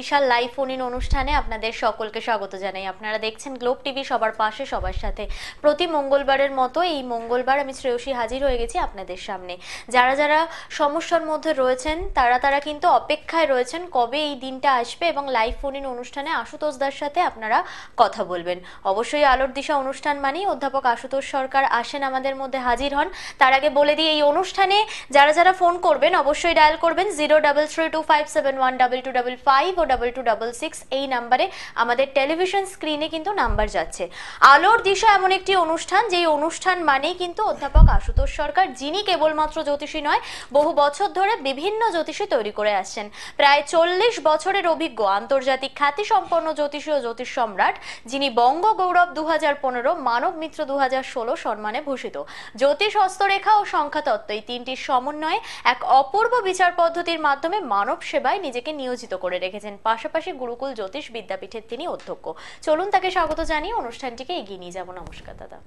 দিশার live phone in অনুষ্ঠানে আপনাদের সকলকে স্বাগত জানাই। আপনারা দেখছেন গ্লোব টিভি সবার পাশে, সবার সাথে। প্রতি মঙ্গলবারের মতো এই মঙ্গলবার আমি শ্রেয়সী হাজির হয়ে গেছি আপনাদের সামনে। যারা যারা সমস্যার মধ্যে রয়েছেন, তারা তারা কিন্তু অপেক্ষায় রয়েছেন কবে এই দিনটা আসবে এবং লাইভ ফোন ইন অনুষ্ঠানে আশুতোষ দার সাথে আপনারা কথা বলবেন। অবশ্যই আলোর দিশা অনুষ্ঠান মানেই অধ্যাপক আশুতোষ সরকার আসেন আমাদের মধ্যে হাজির হন। তার আগে বলে দিই, এই অনুষ্ঠানে যারা যারা ফোন করবেন, অবশ্যই ডায়াল করবেন zero double three two five seven one double two double five ও ডাবল টু ডাবল সিক্স এই নাম্বারে আমাদের টেলিভিশন স্ক্রিনে কিন্তু নাম্বার যাচ্ছে। আলোর দিশা এমন একটি অনুষ্ঠান, যেই অনুষ্ঠান মানেই কিন্তু অধ্যাপক আশুতোষ সরকার, যিনি কেবলমাত্র জ্যোতিষী নয়, বহু বছর ধরে বিভিন্ন জ্যোতিষী তৈরি করে আসছেন। প্রায় চল্লিশ বছরের অভিজ্ঞ, আন্তর্জাতিক খ্যাতি সম্পন্ন জ্যোতিষী ও জ্যোতিষ সম্রাট, যিনি বঙ্গ গৌরব দু হাজার পনেরো, মানব মিত্র দু হাজার ষোলো সম্মানে ভূষিত। জ্যোতিষ হস্তরেখা ও সংখ্যাতত্ত্ব, এই তিনটির সমন্বয়ে এক অপূর্ব বিচার পদ্ধতির মাধ্যমে মানব সেবায় নিজেকে নিয়োজিত করে রেখেছেন। পাশাপাশি গুরুকুল জ্যোতিষ বিদ্যাপীঠের তিনি অধ্যক্ষ। চলুন তাকে স্বাগত জানিয়ে অনুষ্ঠানটিকে এগিয়ে নিয়ে যাব। নমস্কার, দাদা।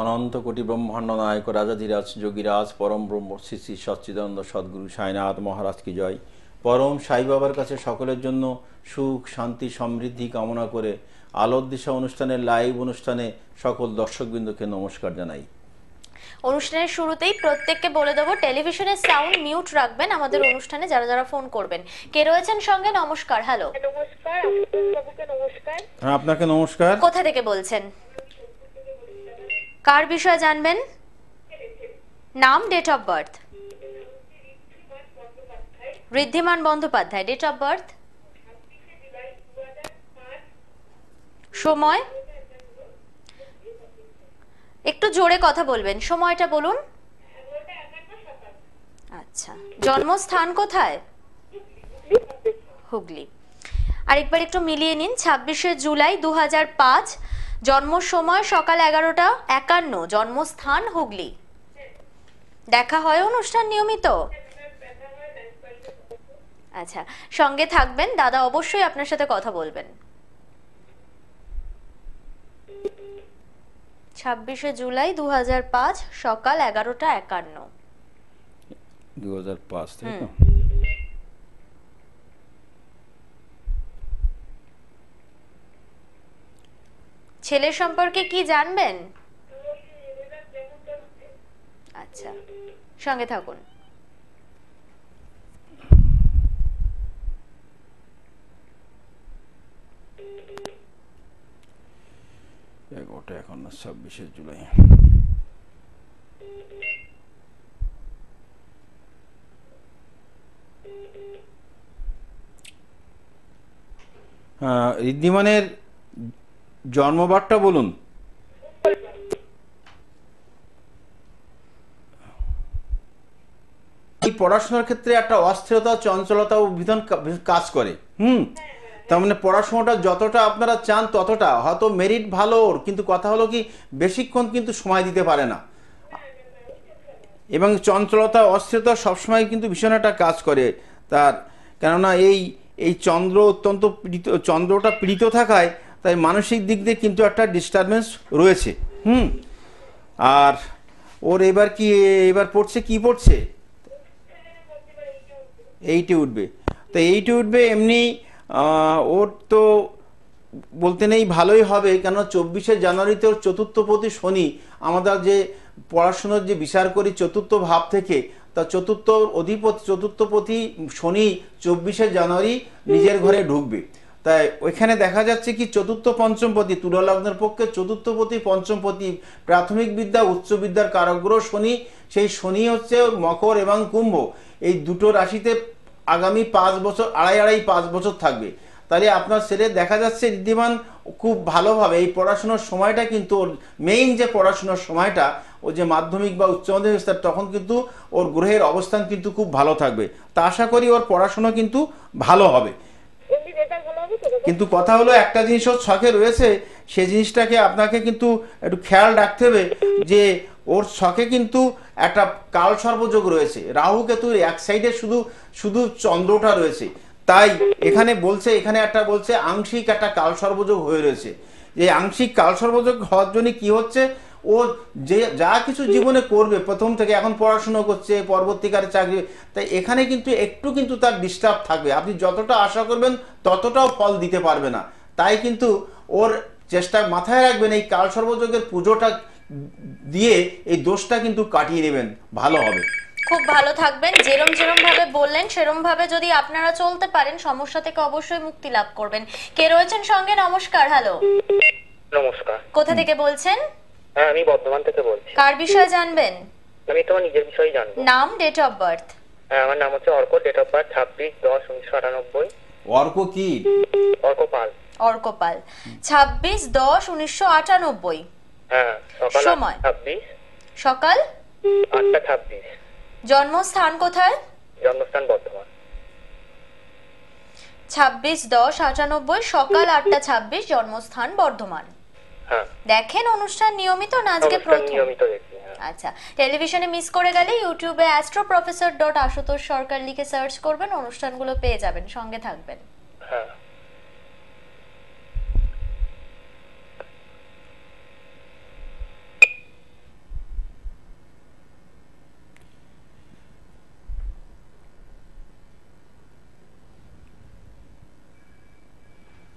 অনন্ত কোটি ব্রহ্মাণ্ড নায়ক রাজাধিরাজ যোগীরাজ, পরম ব্রহ্ম, শ্রী শ্রী সচ্চিদানন্দ সদ্গুরু, সাইনাথ মহারাজ কি জয়। পরম সাই বাবার কাছে সকলের জন্য সুখ, শান্তি, সমৃদ্ধি কামনা করে আলোর দিশা অনুষ্ঠানের লাইভ অনুষ্ঠানে সকল দর্শকবৃন্দকে নমস্কার জানাই। অনুষ্ঠানের শুরুতেই প্রত্যেককে বলে দেবো টেলিভিশনের সাউন্ড মিউট রাখবেন আমাদের অনুষ্ঠানে যারা যারা ফোন করবেন। কে রয়েছেন সঙ্গে? নমস্কার হ্যালো নমস্কার নমস্কার। হ্যাঁ আপনাকে নমস্কার। কোথা থেকে বলছেন? কার বিষয়ে জানবেন? নাম date of birth Riddhiman Bandyopadhyay date of birth সময়? একটু জোরে কথা বলবেন। সময়টা বলুন। আচ্ছা জন্মস্থান কোথায়? হুগলি। আরেকবার একটু মিলিয়ে নিন, ছাব্বিশে জুলাই দু জন্ম সময় সকাল এগারোটা একান্ন, জন্মস্থান হুগলি। দেখা হয় অনুষ্ঠান নিয়মিত? আচ্ছা সঙ্গে থাকবেন। দাদা অবশ্যই আপনার সাথে কথা বলবেন। ছাব্বিশে জুলাই দু হাজার পাঁচ সকাল এগারোটা একান্ন। দু হাজার পাঁচ তাই তো? ছেলে সম্পর্কে কি জানবেন? আচ্ছা সঙ্গে থাকুন। না ছাব্বিশে জুলাই। ঋদ্ধিমানের জন্মবারটা বলুন। পড়াশোনার ক্ষেত্রে একটা অস্থিরতা, চঞ্চলতা ও কা- কাজ করে। হুম? তার মানে পড়াশোনাটা যতটা আপনারা চান ততটা। হয়তো মেরিট ভালো ওর, কিন্তু কথা হলো কি, বেশিক্ষণ কিন্তু সময় দিতে পারে না। এবং চঞ্চলতা, অস্থিরতা সবসময় কিন্তু ভীষণ একটা কাজ করে তার। কেননা এই এই চন্দ্র অত্যন্ত পীড়িত, চন্দ্রটা পীড়িত থাকায় তাই মানসিক দিক দিয়ে কিন্তু একটা ডিস্টারবেন্স রয়েছে। হুম? আর ওর এবার কি, এবার পড়ছে, কি পড়ছে? এইটে উঠবে। তো এইটে উঠবে এমনি ওর তো বলতে নেই ভালোই হবে কেন চব্বিশে জানুয়ারিতে ওর চতুর্থপতি শনি। আমাদের যে পড়াশুনোর যে বিচার করি চতুর্থ ভাব থেকে, তা চতুর্থ অধিপতি চতুর্থপতি শনি চব্বিশে জানুয়ারি নিজের ঘরে ঢুকবে। তাই ওইখানে দেখা যাচ্ছে কি চতুর্থ পঞ্চমপতি তুলালগ্নের পক্ষে চতুর্থপতি পঞ্চমপতি প্রাথমিক বিদ্যা, উচ্চ বিদ্যার কারগ্রহ শনি, সেই শনি হচ্ছে মকর এবং কুম্ভ। এই দুটো রাশিতে আগামী পাঁচ বছর, আড়াই আড়াই, পাঁচ বছর থাকবে তাহলে আপনার ছেলে দেখা যাচ্ছে ঋদ্ধিমান খুব ভালোভাবে এই পড়াশোনার সময়টা কিন্তু ওর মেইন যে পড়াশোনার সময়টা, ও যে মাধ্যমিক বা উচ্চ মাধ্যমিক স্তর, তখন কিন্তু ওর গ্রহের অবস্থান কিন্তু খুব ভালো থাকবে তা আশা করি ওর পড়াশোনা কিন্তু ভালো হবে? কিন্তু কথা হলো একটা জিনিস ওর ছকে রয়েছে, সে জিনিসটাকে আপনাকে কিন্তু একটু খেয়াল রাখতে হবে যে ওর ছকে কিন্তু একটা কাল সর্বযোগ রয়েছে। রাহু কেতুর এক সাইডে শুধু শুধু চন্দ্রটা রয়েছে। তাই এখানে বলছে, এখানে একটা বলছে আংশিক একটা কাল সর্বযোগ হয়ে রয়েছে। যে আংশিক কাল সর্বযোগ হওয়ার জন্য কি হচ্ছে? ও যে, যা কিছু জীবনে করবে, প্রথম থেকে এখন পড়াশুনো করছে, পরবর্তীকালে চাকরি, তাই এখানে কিন্তু একটু কিন্তু তার ডিস্টার্ব থাকবে। আপনি যতটা আশা করবেন, ততটাও ফল দিতে পারবে না। তাই কিন্তু ওর চেষ্টা মাথায় রাখবেন, এই কাল সর্বযোগের পুজোটা দিয়ে এই দোষটা কিন্তু কাটিয়ে নেবেন ভালো হবে। খুব ভালো থাকবেন যেরম যেরম ভাবে বললেন সেরম ভাবে যদি আপনারা চলতে পারেন সমস্যা থেকে অবশ্যই মুক্তি লাভ করবেন। কে রয়েছেন সঙ্গে? নমস্কার হ্যালো। নমস্কার। কোথা থেকে বলছেন? হ্যাঁ আমি বর্ধমান থেকে বলছি। কার বিষয়ে জানবেন? আমি তোমার নিজের বিষয়ে জানব। নাম ডেট অফ বার্থ হ্যাঁ আমার নাম হচ্ছে অর্ক ডেট অফ বার্থ ছাব্বিশ দশ উনিশশো আটানব্বই। অর্ক কি? অর্ক পাল। অর্কপাল ছাব্বিশ দশ উনিশশো আটানব্বই। হ্যাঁ সকাল সময়? ছাব্বিশ। সকাল? আটটা ছাব্বিশ। জন্মস্থান কোথায়? জন্মস্থান বর্ধমান। ছাব্বিশ দশ আটানব্বই সকাল আটটা ছাব্বিশ জন্মস্থান বর্ধমান। হ্যাঁ। দেখেন অনুষ্ঠান নিয়মিত না আজকে প্রথম? নিয়মিত দেখি হ্যাঁ। আচ্ছা টেলিভিশনে মিস করে গেলে ইউটিউবে astro professor dot Ashutosh Sarkar লিখে সার্চ করবেন অনুষ্ঠানগুলো পেয়ে যাবেন সঙ্গে থাকবেন। হ্যাঁ।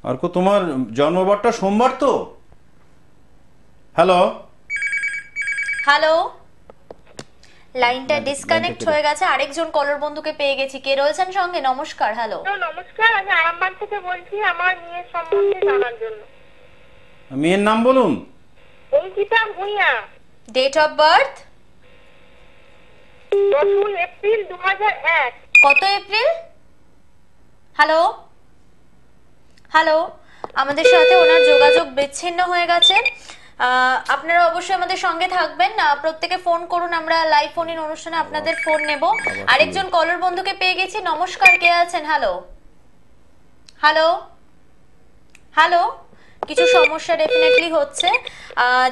অর্ক তোমার জন্মবারটা সোমবার তো? হ্যালো হ্যালো লাইনটা ডিসকানেক্ট হয়ে গেছে। আরেকজন কলার বন্ধুকে পেয়ে গেছি। কে রয়েছেন সঙ্গে? নমস্কার হ্যালো হ্যালো, নমস্কার। আমি আরামবাগ থেকে বলছি আমার মেয়ের সম্বন্ধে জানার জন্য। মেয়ের নাম বলুন। Ankita Bhuiyan. Date of birth দশই এপ্রিল দু হাজার এক। কত এপ্রিল? হ্যালো হ্যালো আমাদের সাথে ওনার যোগাযোগ বিচ্ছিন্ন হয়ে গেছে। আপনারা অবশ্যই আমাদের সঙ্গে থাকবেন। প্রত্যেকে ফোন করুন আমরা লাইভ ফোন ইন অনুষ্ঠানে আপনাদের ফোন নেব। আরেকজন কলর বন্ধুকে পেয়ে গেছি। নমস্কার কে আছেন? হ্যালো হ্যালো হ্যালো কিছু সমস্যা ডেফিনেটলি হচ্ছে।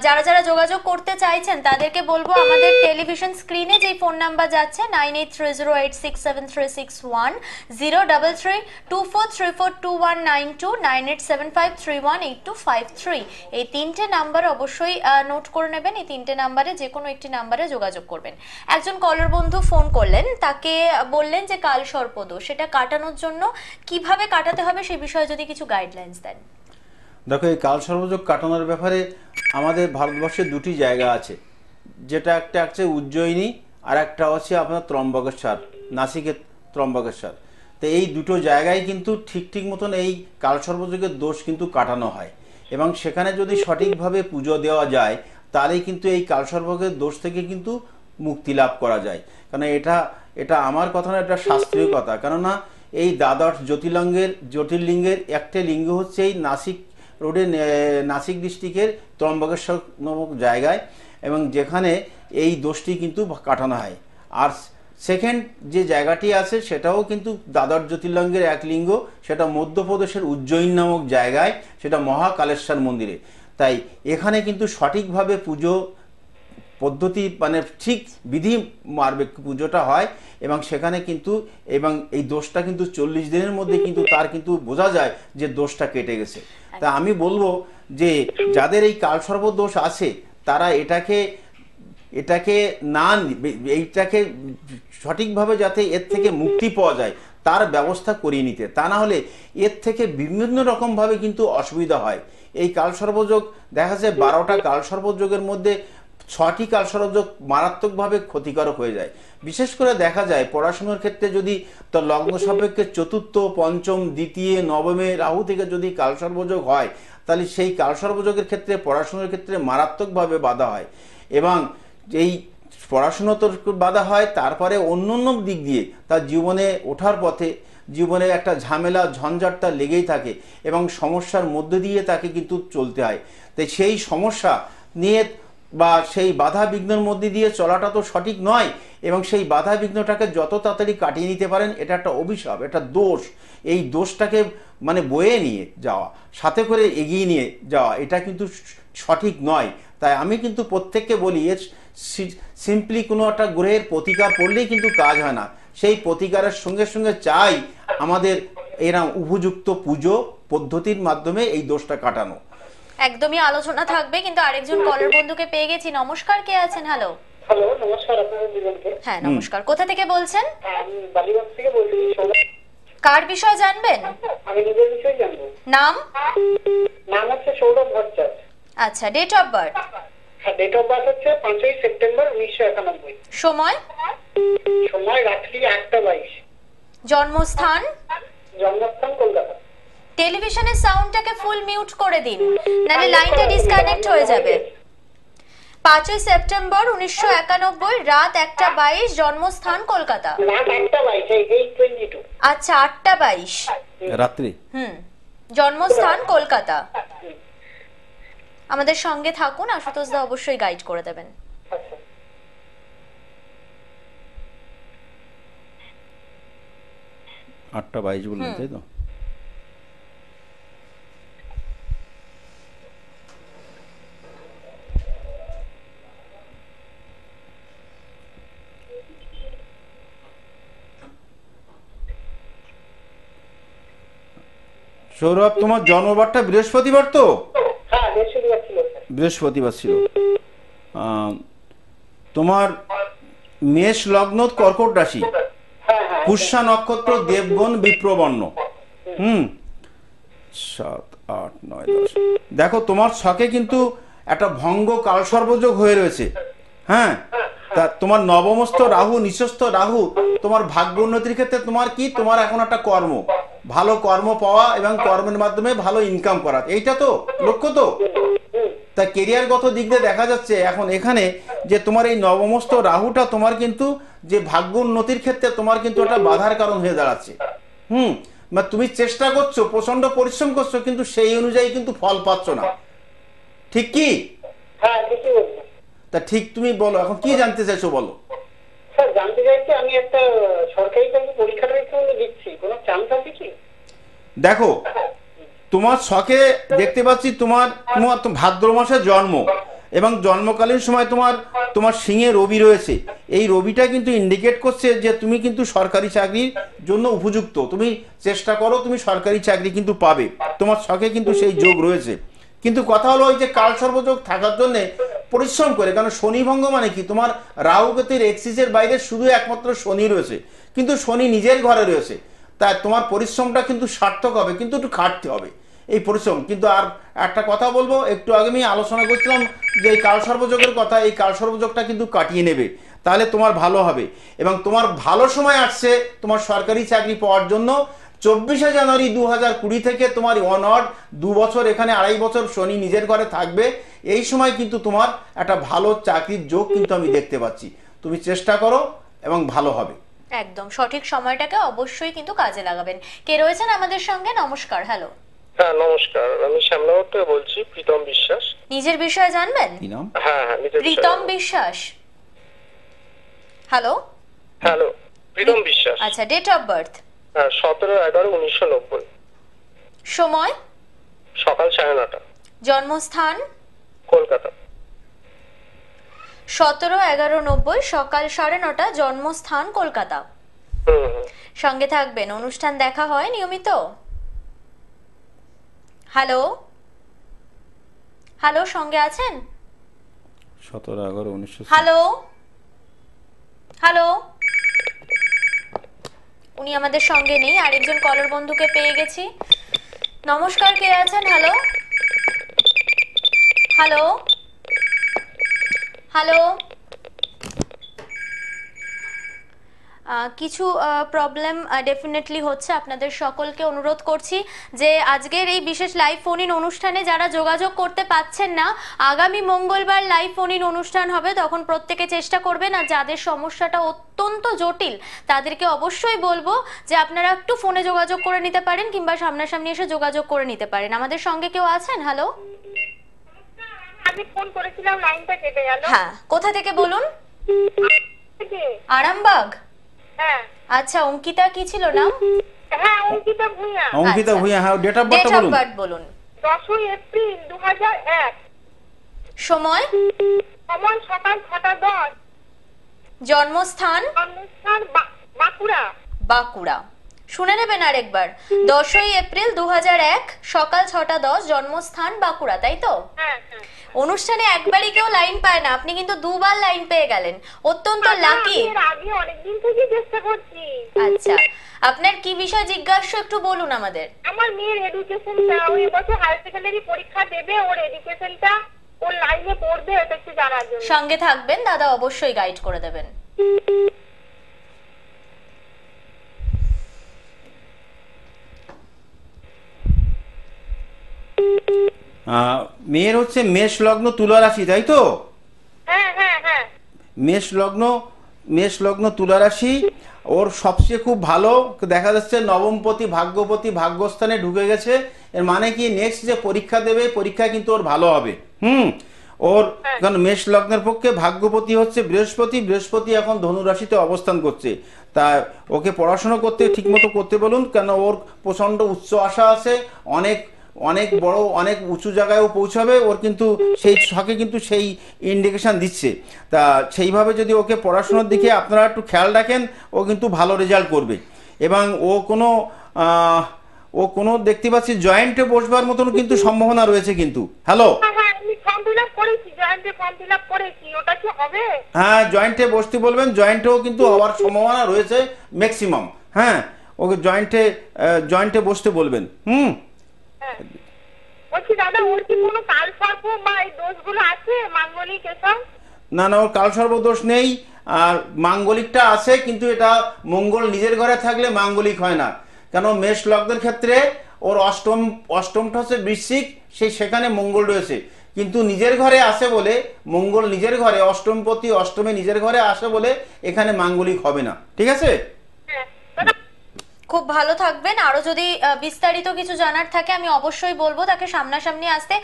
যারা যারা যোগাযোগ করতে চাইছেন, তাদেরকে বলব আমাদের টেলিভিশন স্ক্রিনে যে ফোন নাম্বার যাচ্ছে nine eight three zero eight six seven three six one zero double three two four three four two one nine two nine eight seven five three one eight two five three এই তিনটে number অবশ্যই note করে নেবেন। এই তিনটে নাম্বারে যে কোনো একটি নাম্বারে যোগাযোগ করবেন। একজন কলর বন্ধু ফোন করলেন, তাকে বললেন যে, কাল সর্পদোষ। সেটা কাটানোর জন্য কীভাবে কাটাতে হবে, সে বিষয়ে যদি কিছু গাইডলাইন্স দেন। দেখো, এই কাল সর্বযোগ কাটানোর ব্যাপারে আমাদের ভারতবর্ষে দুটি জায়গা আছে। যেটা একটা হচ্ছে উজ্জয়িনী, আর একটা হচ্ছে আপনার ত্রম্বকেশ্বর, নাসিকের ত্রম্বকেশ্বর। তো এই দুটো জায়গায় কিন্তু ঠিক ঠিক মতন এই কাল সর্বযোগের দোষ কিন্তু কাটানো হয়। এবং সেখানে যদি সঠিকভাবে পুজো দেওয়া যায়, তাহলেই কিন্তু এই কাল সর্বযোগের দোষ থেকে কিন্তু মুক্তি লাভ করা যায়। কারণ এটা এটা আমার কথা না, এটা শাস্ত্রীয় কথা। কেননা এই দ্বাদশ জ্যোতির্লিঙ্গের জ্যোতির্লিঙ্গের একটা লিঙ্গ হচ্ছে এই নাসিক রোডে নাসিক ডিস্ট্রিক্টের ত্রম্বকেশ্বর নামক জায়গায় এবং যেখানে এই দোষটি কিন্তু কাটানো হয়। আর সেকেন্ড যে জায়গাটি আছে, সেটাও কিন্তু দ্বাদশ জ্যোতির্লঙ্গের এক লিঙ্গ, সেটা মধ্যপ্রদেশের উজ্জয়িন নামক জায়গায়, সেটা মহাকালেশ্বর মন্দিরে। তাই এখানে কিন্তু সঠিকভাবে পুজো পদ্ধতি মানে ঠিক বিধি মারবে, পুজোটা হয় এবং সেখানে কিন্তু, এবং এই দোষটা কিন্তু চল্লিশ দিনের মধ্যে কিন্তু তার কিন্তু বোঝা যায় যে দোষটা কেটে গেছে। তা আমি বলব যে যাদের এই কালসর্ব দোষ আছে, তারা এটাকে এটাকে না এইটাকে সঠিকভাবে যাতে এর থেকে মুক্তি পাওয়া যায়, তার ব্যবস্থা করিয়ে নিতে। তা না হলে এর থেকে বিভিন্ন রকমভাবে কিন্তু অসুবিধা হয়। এই কালসর্বযোগ দেখা যায় বারোটা কালসর্বযোগের মধ্যে ছটি কালসর্বযোগ মারাত্মকভাবে ক্ষতিকারক হয়ে যায়। বিশেষ করে দেখা যায়, পড়াশোনার ক্ষেত্রে যদি তার লগ্ন সাপেক্ষে চতুর্থ, পঞ্চম, দ্বিতীয়, নবমে, রাহু থেকে যদি কালসর্বযোগ হয়, তাহলে সেই কালসর্বযোগের ক্ষেত্রে, পড়াশোনার ক্ষেত্রে মারাত্মকভাবে বাধা হয়। এবং এই পড়াশুনো তো বাধা হয়, তারপরে অন্য অন্য দিক দিয়ে তার জীবনে ওঠার পথে, জীবনে একটা ঝামেলা ঝঞ্ঝাটটা লেগেই থাকে এবং সমস্যার মধ্যে দিয়ে তাকে কিন্তু চলতে হয়। তাই সেই সমস্যা নিয়ে বা সেই বাধা বিঘ্নের মধ্যে দিয়ে চলাটা তো সঠিক নয়, এবং সেই বাধা বিঘ্নটাকে যত তাড়াতাড়ি কাটিয়ে নিতে পারেন, এটা একটা অভিশাপ, এটা দোষ। এই দোষটাকে মানে বয়ে নিয়ে যাওয়া, সাথে করে এগিয়ে নিয়ে যাওয়া, এটা কিন্তু সঠিক নয়। তাই আমি কিন্তু প্রত্যেককে বলি, এর সিম্পলি কোনো একটা গ্রহের প্রতিকার পড়লেই কিন্তু কাজ হয় না। সেই প্রতিকারের সঙ্গে সঙ্গে চাই আমাদের এরা উপযুক্ত পুজো পদ্ধতির মাধ্যমে এই দোষটা কাটানো। একদমই আলোচনা থাকবে কিন্তু আরেকজন কলার বন্ধুকে পেয়ে গেছি। নমস্কার কে আছেন? হ্যালো হ্যালো নমস্কার আপনাদের হ্যাঁ নমস্কার। কোথা থেকে বলছেন? হ্যাঁ, আমি বালিগঞ্জ থেকে বলছি কার বিষয় জানবেন? আমি নিজের বিষয়ে জানব। নাম? নাম হচ্ছে সৌরভ ভট্টাচার্য। আচ্ছা ডেট অফ বার্থ হ্যাঁ ডেট অফ বার্থ হচ্ছে পাঁচই সেপ্টেম্বর উনিশশো একানব্বই। সময়? সময় রাত্রি আটটা বাইশ। জন্মস্থান? জন্মস্থান কলকাতা। টেলিভিশনের সাউন্ডটাকে ফুল মিউট করে দিন নাহলে লাইনটা ডিসকানেক্ট হয়ে যাবে। পাঁচই সেপ্টেম্বর উনিশশো একানব্বই রাত একটা বাইশ জন্মস্থান কলকাতা। আচ্ছা আটটা বাইশ। রাত্রি। হুম জন্মস্থান কলকাতা। আমাদের সঙ্গে থাকুন আশুতোষ দা অবশ্যই গাইড করে দেবেন। আচ্ছা আটটা বাইশ বললেন তাই তো? সৌরভ তোমার জন্মবারটা বৃহস্পতিবার তো? হ্যাঁ বৃহস্পতিবার ছিল তোমার মেষ লগ্ন কর্কট রাশি। হ্যাঁ হ্যাঁ পুষ্যা নক্ষত্র দেবগণ বিপ্রবর্ণ। হুম? সাত আট নয় দশ। দেখো তোমার ছকে কিন্তু একটা ভঙ্গ কালসর্বযোগ হয়ে রয়েছে। হ্যাঁ? তা তোমার নবমস্ত রাহু নিঃস্ত রাহু তোমার ভাগ্য উন্নতির ক্ষেত্রে তোমার কি? তোমার এখন একটা কর্ম। ভালো কর্ম পাওয়া এবং কর্মের মাধ্যমে ভালো ইনকাম করা। এইটা তো লক্ষ্য তো? তা কেরিয়ারগত দিক দিয়ে দেখা যাচ্ছে এখন এখানে যে তোমার এই নবমস্ত রাহুটা তোমার কিন্তু যে ভাগ্য উন্নতির ক্ষেত্রে তোমার কিন্তু একটা বাধার কারণ হয়ে দাঁড়াচ্ছে। হুম? বা তুমি চেষ্টা করছ প্রচণ্ড পরিশ্রম করছ কিন্তু সেই অনুযায়ী কিন্তু ফল পাচ্ছ না। ঠিক কি? হ্যাঁ তা ঠিক তুমি বলো এখন কি জানতে চাইছো বলো? স্যার, জানতে চাইছি আমি একটা সরকারি চাকরি পরীক্ষাটা একটু দিচ্ছি। কোনো চান্স আছে কি? দেখো, তোমার শখে দেখতে পাচ্ছি তোমার তোমার ভাদ্র মাসে জন্ম এবং জন্মকালীন সময় তোমার তোমার সিংহে রবি রয়েছে। এই রবিটা কিন্তু ইন্ডিকেট করছে যে তুমি কিন্তু সরকারি চাকরির জন্য উপযুক্ত। তুমি চেষ্টা করো, তুমি সরকারি চাকরি কিন্তু পাবে। তোমার শখে কিন্তু সেই যোগ রয়েছে। কিন্তু কথা হলো ওই যে কাল সর্বযোগ থাকার জন্য পরিশ্রম করে, কারণ শনি ভঙ্গ মানে কি? তোমার রাহু কেতুর এক্সিসের বাইরে শুধু একমাত্র শনি রয়েছে, কিন্তু শনি নিজের ঘরে রয়েছে। তাই তোমার পরিশ্রমটা কিন্তু সার্থক হবে, কিন্তু একটু খাটতে হবে এই পরিশ্রম। কিন্তু আর একটা কথা বলব, একটু আগে আমি আলোচনা করছিলাম যে এই কাল সর্বযোগের কথা, এই কাল সর্বযোগটা কিন্তু কাটিয়ে নেবে, তাহলে তোমার ভালো হবে। এবং তোমার ভালো সময় আসছে তোমার সরকারি চাকরি পাওয়ার জন্য চব্বিশে জানুয়ারি দু হাজার কুড়ি থেকে তোমার অনড দু বছর এখানে আড়াই বছর শনি নিজের ঘরে থাকবে। এই সময় কিন্তু তোমার একটা ভালো চাকরির যোগ কিন্তু আমি দেখতে পাচ্ছি। তুমি চেষ্টা করো এবং ভালো হবে। একদম সঠিক সময়টাকে অবশ্যই কিন্তু কাজে লাগাবেন। কে রয়েছেন আমাদের সঙ্গে? নমস্কার হ্যালো হ্যাঁ নমস্কার। আমি শ্যামনগর থেকে বলছি প্রীতম বিশ্বাস। নিজের বিষয়ে জানবেন? হ্যাঁ হ্যাঁ প্রীতম বিশ্বাস। হ্যালো হ্যালো প্রীতম বিশ্বাস। আচ্ছা ডেট অফ বার্থ সতেরো এগারো উনিশশো নব্বই। সময়? সকাল সাড়ে নটা। জন্মস্থান? কলকাতা। সতেরো এগারো নব্বই সকাল সাড়ে নটা জন্মস্থান কলকাতা। সঙ্গে থাকবেন অনুষ্ঠান দেখা হয় নিয়মিত? হ্যালো? হ্যালো সঙ্গে আছেন? সতেরো এগারো উনিশশো হ্যালো? হ্যালো? উনি আমাদের সঙ্গে নেই, আরেকজন কলর বন্ধুকে পেয়ে গেছি। নমস্কার, কে আছেন? হ্যালো? হ্যালো? হ্যালো? কিছু প্রবলেম ডেফিনেটলি হচ্ছে। আপনাদের সকলকে অনুরোধ করছি যে আজকের এই বিশেষ লাইভ ফোন ইন অনুষ্ঠানে যারা যোগাযোগ করতে পাচ্ছেন না আগামী মঙ্গলবার লাইভ ফোন ইন অনুষ্ঠান হবে তখন প্রত্যেকে চেষ্টা করবেন আর যাদের সমস্যাটা অত্যন্ত জটিল তাদেরকে অবশ্যই বলব যে আপনারা একটু ফোনে যোগাযোগ করে নিতে পারেন কিংবা সামনাসামনি এসে যোগাযোগ করে নিতে পারেন। আমাদের সঙ্গে কেউ আছেন? হ্যালো আমি ফোন করেছিলাম লাইনটা কেটে গেল। হ্যাঁ কোথা থেকে বলুন? আরামবাগ? আচ্ছা অঙ্কিতা কি ছিল নাম? হ্যাঁ অঙ্কিতা ভূঁইয়া। অঙ্কিতা আচ্ছা। ভূঁইয়া হ্যাঁ ডেট অফ ডেট অফ বলুন। বার্থ বলুন। দশই এপ্রিল দু হাজার এক। সময়? সময় সকাল ছটা দশ। জন্মস্থান? অনুষ্ঠান বা- বাঁকুড়া। বাঁকুড়া। শুনে নেবেন আরেকবার। দশই এপ্রিল দু এক সকাল ছটা দশ জন্মস্থান বাঁকুড়া তাই তো? হ্যাঁ হ্যাঁ। অনুষ্ঠানে একবারই কেউ লাইন পায় না। আপনি কিন্তু দুবার লাইন পেয়ে গেলেন। অত্যন্ত লাকি আমি অনেকদিন থেকে চেষ্টা করছি। আচ্ছা আপনার কি বিষয় জিজ্ঞাসা একটু বলুন আমাদের। আমার মেয়ের এডুকেশনটা ও এবছর হায়ার সেকেন্ডারি পরীক্ষা দেবে ওর এডুকেশনটা ওর লাইনে পড়বে এটা একটু জানার জন্য। সঙ্গে থাকবেন দাদা অবশ্যই গাইড করে দেবেন। আহ, মেয়ের হচ্ছে মেষ লগ্ন তুলা রাশি তাই তো? হ্যাঁ হ্যাঁ হ্যাঁ। মেষ লগ্ন মেষ লগ্ন তুলা রাশি ওর সবচেয়ে খুব ভালো দেখা যাচ্ছে নবমপতি ভাগ্যপতি ভাগ্যস্থানে ঢুকে গেছে। এর মানে কি? নেক্সট যে পরীক্ষা দেবে পরীক্ষা কিন্তু ওর ভালো হবে। হুম? ওর কারণ মেষ লগ্নের পক্ষে ভাগ্যপতি হচ্ছে বৃহস্পতি বৃহস্পতি এখন ধনুরাশিতে অবস্থান করছে। তা ওকে পড়াশোনা করতে ঠিকমতো করতে বলুন কেন ওর প্রচণ্ড উচ্চ আশা আছে অনেক অনেক বড় অনেক উঁচু জায়গায়ও পৌঁছাবে ওর কিন্তু সেই ছকে কিন্তু সেই ইন্ডিকেশন দিচ্ছে। তা সেইভাবে যদি ওকে পড়াশোনার দিকে আপনারা একটু খেয়াল রাখেন ও কিন্তু ভালো রেজাল্ট করবে। এবং ও কোনো ও কোনো দেখতে পাচ্ছি জয়েন্টে বসবার মতন কিন্তু সম্ভাবনা রয়েছে কিন্তু। হ্যালো হ্যাঁ হ্যাঁ জয়েন্টে হ্যাঁ জয়েন্টে বসতে বলবেন জয়েন্টেও কিন্তু হওয়ার সম্ভাবনা রয়েছে ম্যাক্সিমাম হ্যাঁ ওকে জয়েন্টে জয়েন্টে বসতে বলবেন। হুম? হ্যাঁ বলছি, দাদা ওর কি কোনো বা এই দোষগুলো আছে? মাঙ্গলিক এসব? না না, ওর সর্বদোষ নেই। আর মাঙ্গলিকটা আছে, কিন্তু এটা মঙ্গল নিজের ঘরে থাকলে মাঙ্গলিক হয় না। কেন, মেষ লগ্নের ক্ষেত্রে ওর অষ্টম, অষ্টমটা হচ্ছে বৃশ্চিক সেই সেখানে মঙ্গল রয়েছে। কিন্তু নিজের ঘরে আসে বলে, মঙ্গল নিজের ঘরে, অষ্টমপতি অষ্টমে নিজের ঘরে আসে বলে এখানে মাঙ্গলিক হবে না। ঠিক আছে? খুব ভালো থাকবেন। আরও যদি বিস্তারিত কিছু জানার থাকে আমি অবশ্যই বলব তাকে সামনাসামনি আসতে।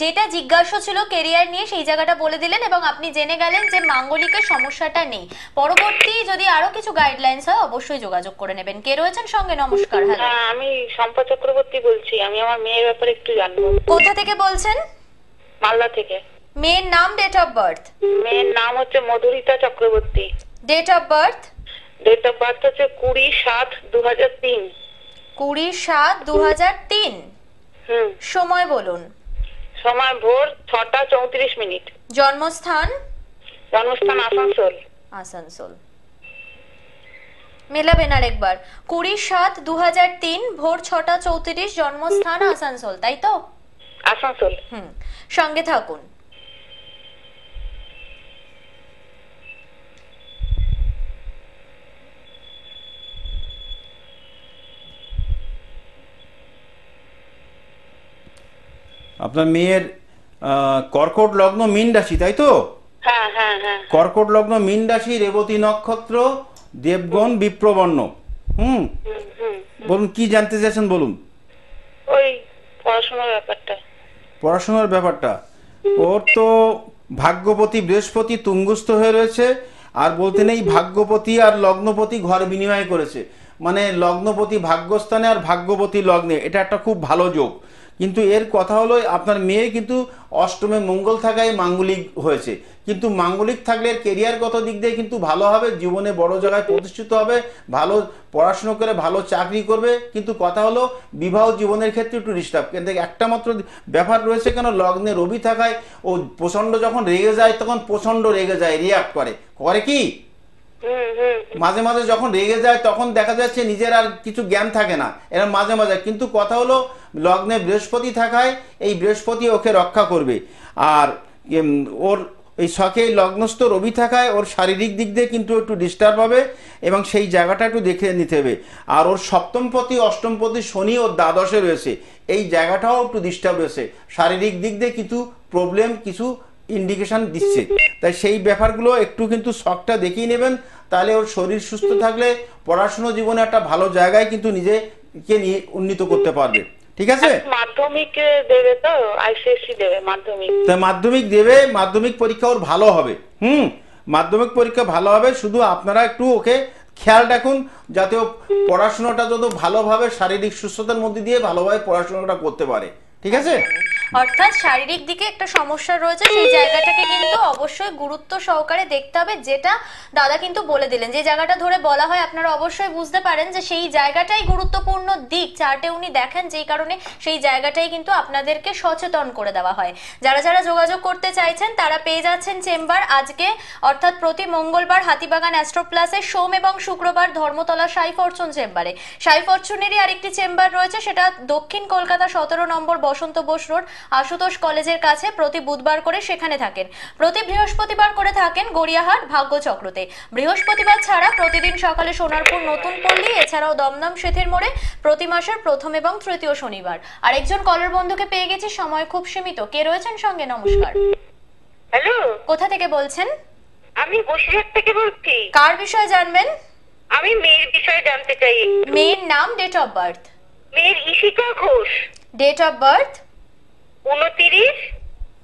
যেটা জিজ্ঞাসা ছিল কেরিয়ার নিয়ে সেই জায়গাটা বলে দিলেন এবং আপনি জেনে গেলেন যে মাঙ্গলিকের সমস্যাটা নেই। পরবর্তী যদি আরও কিছু গাইডলাইন্স হয় অবশ্যই যোগাযোগ করে নেবেন। কে রয়েছেন? সঙ্গে নমস্কার হ্যালো। হ্যাঁ আমি শম্পা চক্রবর্তী বলছি। আমি আমার মেয়ের ব্যাপারে একটু জানব। কোথা থেকে বলছেন? মালদা থেকে। মেয়ের নাম ডেট অফ বার্থ মেয়ের নাম হচ্ছে Madhurita Chakraborty. Date of birth date of birth হচ্ছে কুড়ি সাত দু হাজার তিন। কুড়ি সাত দু হাজার তিন সময় বলুন। সময় ভোর ছটা চৌত্রিশ মিনিট। জন্মস্থান? জন্মস্থান আসানসোল। আসানসোল। মেলাবেন আরেকবার। কুড়ি সাত দু হাজার তিন ভোর ছটা চৌত্রিশ জন্মস্থান আসানসোল তাই তো? আসানসোল। হুম। সঙ্গে থাকুন। আপনার মেয়ের কর্কট লগ্ন মিন রাশি তাই তো? হ্যাঁ হ্যাঁ হ্যাঁ। কর্কট লগ্ন মিন রাশি রেবতী নক্ষত্র দেবগণ বিপ্রবর্ণ। হুম? বলুন কি জানতে চাইছেন বলুন? ওই পড়াশোনার ব্যাপারটা। পড়াশোনার ব্যাপারটা। ওর তো ভাগ্যপতি বৃহস্পতি তুঙ্গুস্থ হয়ে রয়েছে আর বলতে নেই ভাগ্যপতি আর লগ্নপতি ঘর বিনিময় করেছে। মানে লগ্নপতি ভাগ্যস্থানে আর ভাগ্যপতি লগ্নে এটা একটা খুব ভালো যোগ। কিন্তু এর কথা হলো, আপনার মেয়ে কিন্তু অষ্টমে মঙ্গল থাকায় মাঙ্গলিক হয়েছে। কিন্তু মাঙ্গলিক থাকলে কেরিয়ারগত দিক দিয়ে কিন্তু ভালো হবে, জীবনে বড় জায়গায় প্রতিষ্ঠিত হবে, ভালো পড়াশুনো করে ভালো চাকরি করবে। কিন্তু কথা হলো, বিবাহ জীবনের ক্ষেত্রে একটু ডিস্টার্ব কিন্তু একটা মাত্র ব্যাপার রয়েছে কেন, লগ্নে রবি থাকায় ও প্রচণ্ড যখন রেগে যায়, তখন প্রচণ্ড রেগে যায় রিয়াক্ট করে। করে কি? মাঝে মাঝে যখন রেগে যায়, তখন দেখা যাচ্ছে নিজের আর কিছু জ্ঞান থাকে না। এরকম মাঝে মাঝে। কিন্তু কথা হলো, লগ্নে বৃহস্পতি থাকায় এই বৃহস্পতি ওকে রক্ষা করবে। আর ওর এই শখে লগ্নস্থ রবি থাকায় ওর শারীরিক দিক দিয়ে কিন্তু একটু ডিস্টার্ব হবে এবং সেই জায়গাটা একটু দেখে নিতে হবে। আর ওর সপ্তমপতি অষ্টমপতি শনি ওর দ্বাদশে রয়েছে। এই জায়গাটাও একটু ডিস্টার্ব রয়েছে। শারীরিক দিক দিয়ে কিছু প্রবলেম কিছু ইন্ডিকেশন দিচ্ছে। তাই সেই ব্যাপারগুলো একটু কিন্তু শখটা দেখিয়ে নেবেন তাহলে ওর শরীর সুস্থ থাকলে পড়াশুনো জীবনে একটা ভালো জায়গায় কিন্তু নিজেকে নিয়ে উন্নীত করতে পারবে। ঠিক আছে? মাধ্যমিক দেবে তো? আইসিএসসি দেবে মাধ্যমিক। তা মাধ্যমিক দেবে মাধ্যমিক পরীক্ষা ওর ভালো হবে। হুম? মাধ্যমিক পরীক্ষা ভালো হবে শুধু আপনারা একটু ওকে খেয়াল রাখুন যাতে ও পড়াশোনাটা যত ভালোভাবে শারীরিক সুস্থতার মধ্যে দিয়ে ভালোভাবে পড়াশোনাটা করতে পারে। ঠিক আছে? অর্থাৎ শারীরিক দিকে একটা সমস্যা রয়েছে, সেই জায়গাটাকে কিন্তু অবশ্যই গুরুত্ব সহকারে দেখতে হবে, যেটা দাদা কিন্তু বলে দিলেন। যে জায়গাটা ধরে বলা হয়, আপনারা অবশ্যই বুঝতে পারেন যে সেই জায়গাটাই গুরুত্বপূর্ণ দিক। চার্টে উনি দেখেন, যেই কারণে সেই জায়গাটাই কিন্তু আপনাদেরকে সচেতন করে দেওয়া হয়। যারা যারা যোগাযোগ করতে চাইছেন, তারা পেয়ে যাচ্ছেন চেম্বার। আজকে, অর্থাৎ প্রতি মঙ্গলবার হাতিবাগান অ্যাস্ট্রো প্লাসে সোম এবং শুক্রবার ধর্মতলা সাই ফরচুন চেম্বারে। সাই ফরচুনেরই আরেকটি চেম্বার রয়েছে, সেটা দক্ষিণ কলকাতা সতেরো নম্বর বসন্ত বোস রোড আশুতোষ কলেজের কাছে প্রতি বুধবার করে সেখানে থাকেন। প্রতি বৃহস্পতিবার করে থাকেন গড়িয়াহাট ভাগ্য চক্রতে বৃহস্পতিবার ছাড়া প্রতিদিন সকালে সোনারপুর নতুন পল্লী এছাড়াও দমদম সেথের মোড়ে প্রতি মাসের প্রথম এবং তৃতীয় শনিবার। আরেকজন কলের বন্ধুকে পেয়ে গেছি সময় খুব সীমিত। কে রয়েছেন সঙ্গে? নমস্কার। হ্যালো? কোথা থেকে বলছেন? আমি বসিরহাট থেকে বলছি। কার বিষয়ে জানবেন? আমি মেয়ের বিষয়ে জানতে চাই। মেয়ের নাম ডেট অফ বার্থ মেয়ের Ishika Ghosh. Date of birth উনতিরিশ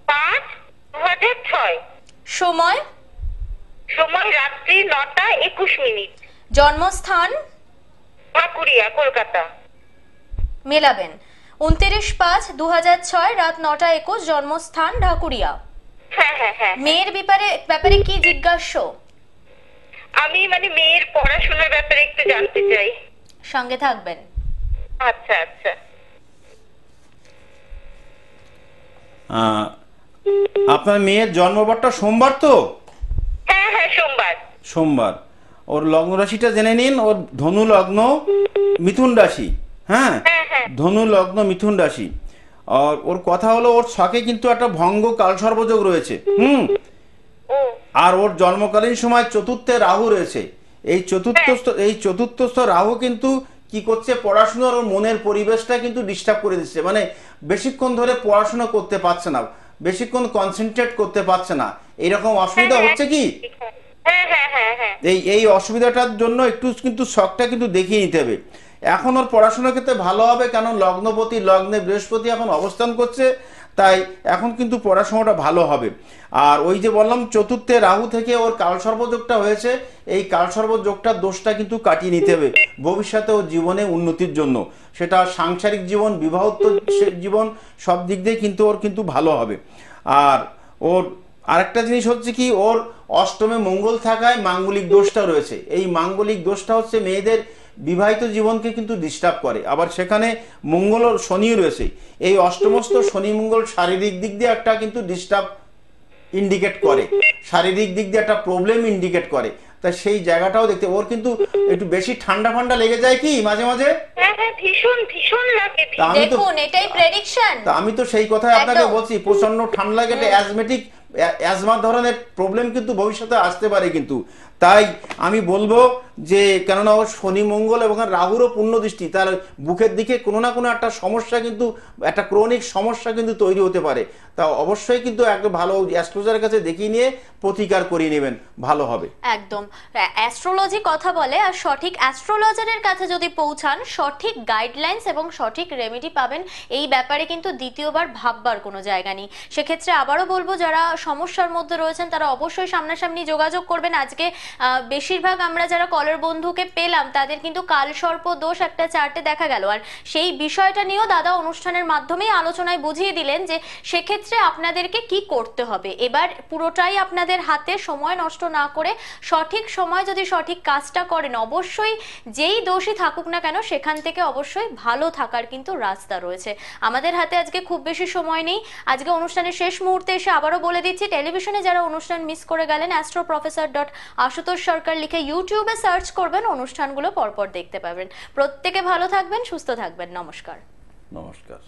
পাঁচ দু হাজার ছয়। সময়? সময় রাত্রি নটা একুশ মিনিট। জন্মস্থান? ঢাকুরিয়া কলকাতা। মেলাবেন। উনত্রিশ পাঁচ দু হাজার ছয় রাত নটা একুশ জন্মস্থান ঢাকুরিয়া। হ্যাঁ হ্যাঁ হ্যাঁ। মেয়ের ব্যাপারে ব্যাপারে কি জিজ্ঞাস্য? আমি মানে মেয়ের পড়াশোনার ব্যাপারে একটু জানতে চাই। সঙ্গে থাকবেন। আচ্ছা আচ্ছা। আপনার মেয়ের জন্মবারটা সোমবার তো? হ্যাঁ হ্যাঁ সোমবার। সোমবার। ওর লগ্ন রাশিটা জেনে নিন ওর ধনু লগ্ন মিথুন রাশি হ্যাঁ? হ্যাঁ, হ্যাঁ। ধনু লগ্ন মিথুন রাশি। আর ওর কথা হলো ওর ছকে কিন্তু একটা ভঙ্গ কালসর্বযোগ রয়েছে হুম? আর ওর জন্মকালীন সময় চতুর্থে রাহু রয়েছে। এই চতুর্থস্থ এই চতুর্থস্থ রাহু কিন্তু কি করছে পড়াশোনার ওর মনের পরিবেশটা কিন্তু ডিস্টার্ব করে দিচ্ছে। মানে বেশিক্ষণ ধরে পড়াশোনা করতে পারছে না বেশিক্ষণ কনসেন্ট্রেট করতে পারছে না। এরকম অসুবিধা হচ্ছে কি? হ্যাঁ হ্যাঁ হ্যাঁ হ্যাঁ। এই এই অসুবিধাটার জন্য একটু কিন্তু শখটা কিন্তু দেখিয়ে নিতে হবে। এখন ওর পড়াশোনার ক্ষেত্রে ভালো হবে কেন? লগ্নপতি লগ্নে বৃহস্পতি এখন অবস্থান করছে। তাই এখন কিন্তু পড়াশোনাটা ভালো হবে। আর ওই যে বললাম, চতুর্থে রাহু থেকে ওর কালসর্বযোগটা হয়েছে। এই কালসর্বযোগটার দোষটা কিন্তু কাটিয়ে নিতে হবে ভবিষ্যতে ওর জীবনে উন্নতির জন্য। সেটা সাংসারিক জীবন বিবাহোত্তর জীবন, সব দিক দিয়ে কিন্তু ওর কিন্তু ভালো হবে। আর ওর আরেকটা জিনিস হচ্ছে কি, ওর অষ্টমে মঙ্গল থাকায় মাঙ্গলিক দোষটা রয়েছে। এই মাঙ্গলিক দোষটা হচ্ছে মেয়েদের বিবাহিত জীবনকে কিন্তু ডিস্টার্ব করে। আবার সেখানে মঙ্গল ও শনিও রয়েছে। এই অষ্টমস্ত শনি মঙ্গল শারীরিক দিক দিয়ে একটা কিন্তু ডিস্টার্ব ইন্ডিকেট করে। শারীরিক দিক দিয়ে একটা প্রবলেম ইন্ডিকেট করে। তা সেই জায়গাটাও দেখতে ওর কিন্তু একটু বেশি ঠান্ডা ফান্ডা লেগে যায় কি মাঝে মাঝে? হ্যাঁ হ্যাঁ ভীষণ ভীষণ লাগে আমি তো দেখুন এটাই প্রেডিকশন তা আমি তো সেই কথাই আপনাকে বলছি প্রচণ্ড ঠান্ডা লাগে অ্যাজমেটিক অ্যাজমা ধরনের প্রবলেম কিন্তু ভবিষ্যতে আসতে পারে কিন্তু। তাই আমি বলব যে, কেননা শনি মঙ্গল এবং রাহুরও পূর্ণ দৃষ্টি, তার বুকের দিকে কোনো না কোনো একটা সমস্যা কিন্তু, একটা ক্রনিক সমস্যা কিন্তু তৈরি হতে পারে। তা অবশ্যই কিন্তু একটা ভালো অ্যাস্ট্রোলজারের কাছে দেখিয়ে নিয়ে প্রতিকার করিয়ে নেবেন, ভালো হবে। একদম। অ্যাস্ট্রোলজি কথা বলে, আর সঠিক অ্যাস্ট্রোলজারের কাছে যদি পৌঁছান, সঠিক গাইডলাইন্স এবং সঠিক রেমেডি পাবেন, এই ব্যাপারে কিন্তু দ্বিতীয়বার ভাববার কোনো জায়গা নেই। সেক্ষেত্রে আবারও বলব, যারা সমস্যার মধ্যে রয়েছেন, তারা অবশ্যই সামনাসামনি যোগাযোগ করবেন। আজকে বেশিরভাগ আমরা যারা কলের বন্ধুকে পেলাম, তাদের কিন্তু কালসর্প দোষ একটা চার্টে দেখা গেল। আর সেই বিষয়টা নিয়েও দাদা অনুষ্ঠানের মাধ্যমেই আলোচনায় বুঝিয়ে দিলেন যে সেক্ষেত্রে আপনাদেরকে কি করতে হবে। এবার পুরোটাই আপনাদের হাতে সময় নষ্ট না করে সঠিক সময় যদি সঠিক কাজটা করেন, অবশ্যই যেই দোষী থাকুক না কেন, সেখান থেকে অবশ্যই ভালো থাকার কিন্তু রাস্তা রয়েছে। আমাদের হাতে আজকে খুব বেশি সময় নেই। আজকে অনুষ্ঠানের শেষ মুহূর্তে এসে আবারও বলে দিচ্ছি, টেলিভিশনে যারা অনুষ্ঠান মিস করে গেলেন astro professor dot Ashutosh Sarkar লিখে ইউটিউবে সার্চ করবেন, অনুষ্ঠানগুলো পরপর দেখতে পাবেন। প্রত্যেকে ভালো থাকবেন, সুস্থ থাকবেন। নমস্কার। নমস্কার।